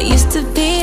I used to be.